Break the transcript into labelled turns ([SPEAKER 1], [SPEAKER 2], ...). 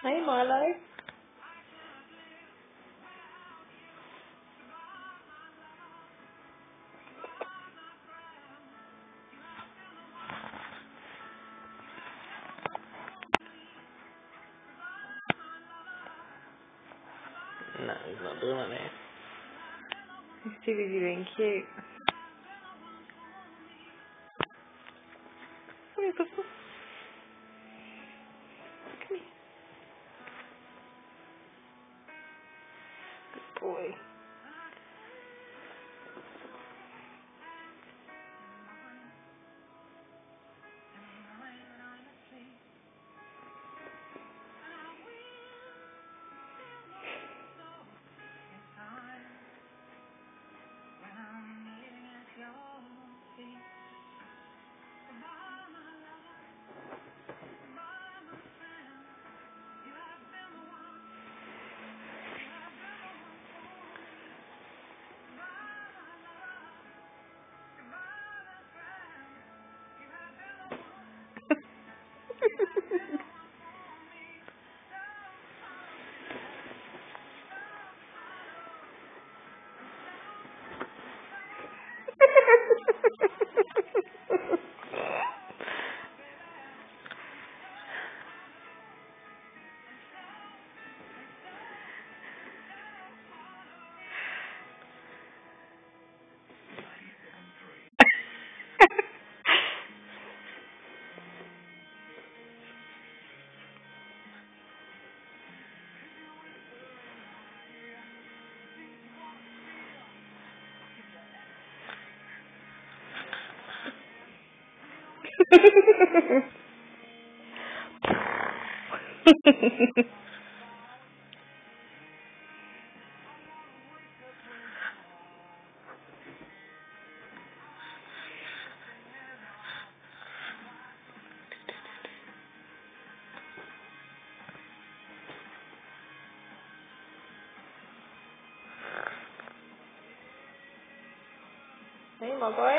[SPEAKER 1] Hey, Milo. No, he's not doing it. He's too busy being cute. Come here, Puffle. Boy. Hey, my boy.